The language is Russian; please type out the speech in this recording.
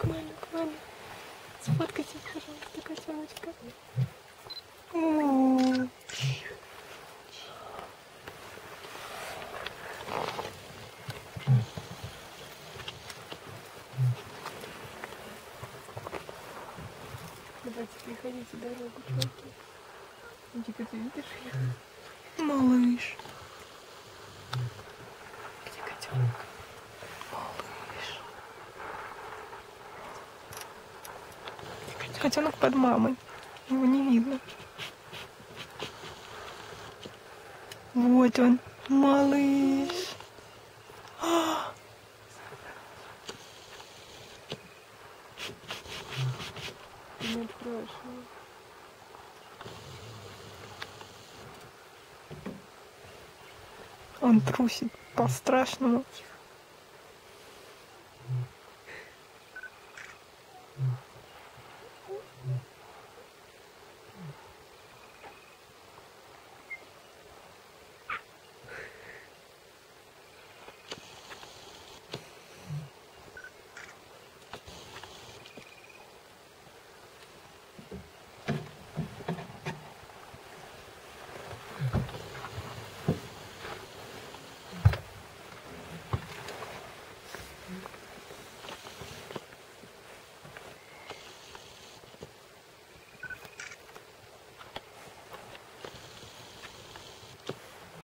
к маме, к маме. Сфоткайтесь, пожалуйста, котеночка. Давайте переходите дорогу, чуваки. Дика, ты видишь ее? Малыш. Где котенок? Котенок под мамой. Его не видно. Вот он, малыш. Он трусит по-страшному.